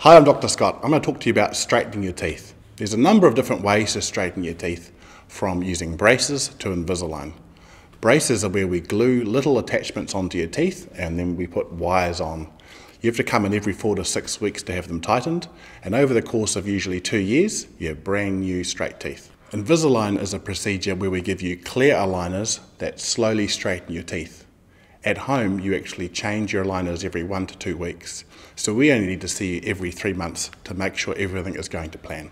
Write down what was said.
Hi, I'm Dr. Scott. I'm going to talk to you about straightening your teeth. There's a number of different ways to straighten your teeth, from using braces to Invisalign. Braces are where we glue little attachments onto your teeth and then we put wires on. You have to come in every four to six weeks to have them tightened, and over the course of usually two years, you have brand new straight teeth. Invisalign is a procedure where we give you clear aligners that slowly straighten your teeth. At home, you actually change your aligners every one to two weeks. So we only need to see you every three months to make sure everything is going to plan.